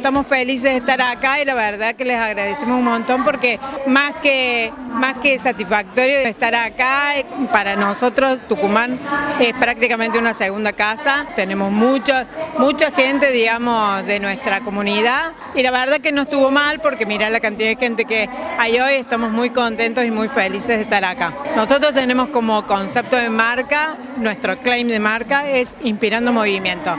Estamos felices de estar acá y la verdad que les agradecemos un montón porque más que, más que satisfactorio estar acá, para nosotros Tucumán es prácticamente una segunda casa. Tenemos mucha, mucha gente, digamos, de nuestra comunidad y la verdad que no estuvo mal porque mira la cantidad de gente que hay hoy, estamos muy contentos y muy felices de estar acá. Nosotros tenemos como concepto de marca, nuestro claim de marca es inspirando movimiento.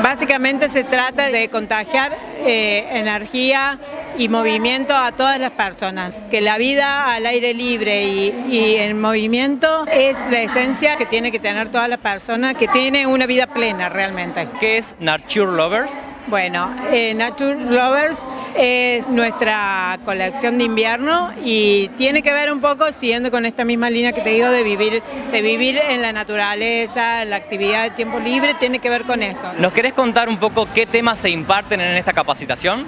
Básicamente se trata de contagiar eh, energía y movimiento a todas las personas. Que la vida al aire libre y, y, en movimiento es la esencia que tiene que tener toda la persona que tiene una vida plena realmente. ¿Qué es Nature Lovers? Bueno, eh, Nature Lovers es nuestra colección de invierno y tiene que ver un poco, siguiendo con esta misma línea que te digo, de vivir, de vivir en la naturaleza, la actividad de tiempo libre, tiene que ver con eso. ¿Nos querés contar un poco qué temas se imparten en esta capacitación?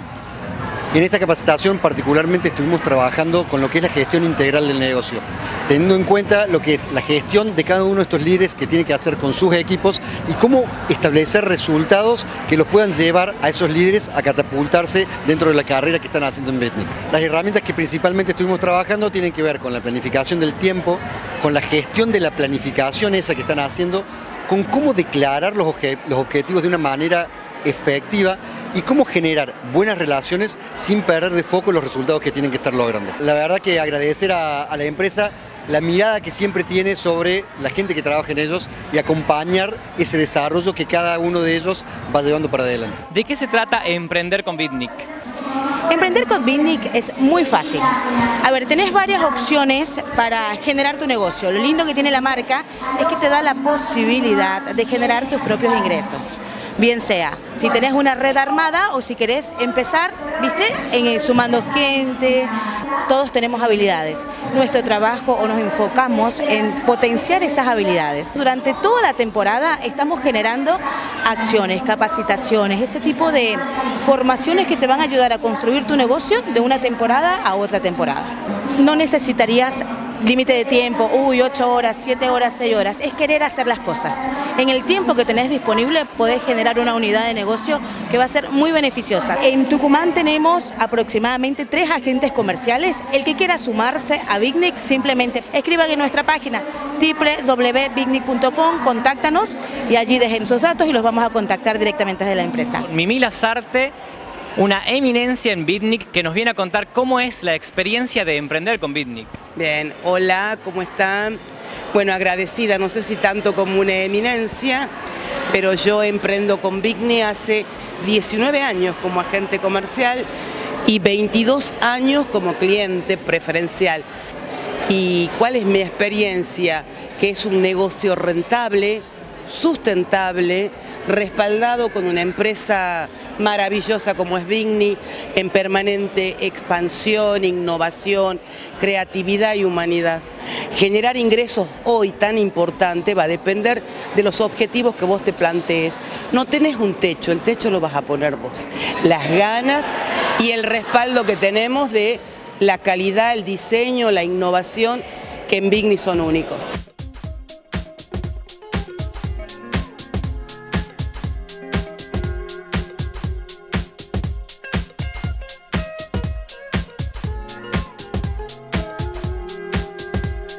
En esta capacitación particularmente estuvimos trabajando con lo que es la gestión integral del negocio, teniendo en cuenta lo que es la gestión de cada uno de estos líderes que tiene que hacer con sus equipos y cómo establecer resultados que los puedan llevar a esos líderes a catapultarse dentro de la carrera que están haciendo en Betnic. Las herramientas que principalmente estuvimos trabajando tienen que ver con la planificación del tiempo, con la gestión de la planificación esa que están haciendo, con cómo declarar los, objetivos de una manera efectiva y cómo generar buenas relaciones sin perder de foco los resultados que tienen que estar logrando. La verdad que agradecer a, a la empresa la mirada que siempre tiene sobre la gente que trabaja en ellos y acompañar ese desarrollo que cada uno de ellos va llevando para adelante. ¿De qué se trata emprender con Bitnik? Emprender con Bitnik es muy fácil. A ver, tenés varias opciones para generar tu negocio. Lo lindo que tiene la marca es que te da la posibilidad de generar tus propios ingresos bien sea si tenés una red armada o si querés empezar, viste, en, eh, sumando gente, todos tenemos habilidades. Nuestro trabajo o nos enfocamos en potenciar esas habilidades. Durante toda la temporada estamos generando acciones, capacitaciones, ese tipo de formaciones que te van a ayudar a construir tu negocio de una temporada a otra temporada. No necesitarías límite de tiempo, uy, 8 horas, 7 horas, 6 horas, es querer hacer las cosas. En el tiempo que tenés disponible podés generar una unidad de negocio que va a ser muy beneficiosa. En Tucumán tenemos aproximadamente tres agentes comerciales. El que quiera sumarse a Bignic simplemente escriba en nuestra página www.bignic.com, contáctanos y allí dejen sus datos y los vamos a contactar directamente desde la empresa. Mimila Sarte una eminencia en Bitnik que nos viene a contar cómo es la experiencia de emprender con Bitnik. Bien, hola, ¿cómo están? Bueno, agradecida, no sé si tanto como una eminencia, pero yo emprendo con Bitnik hace 19 años como agente comercial y 22 años como cliente preferencial. ¿Y cuál es mi experiencia? Que es un negocio rentable, sustentable, respaldado con una empresa maravillosa como es Vigni, en permanente expansión, innovación, creatividad y humanidad. Generar ingresos hoy tan importante va a depender de los objetivos que vos te plantees. No tenés un techo, el techo lo vas a poner vos. Las ganas y el respaldo que tenemos de la calidad, el diseño, la innovación que en Vigni son únicos.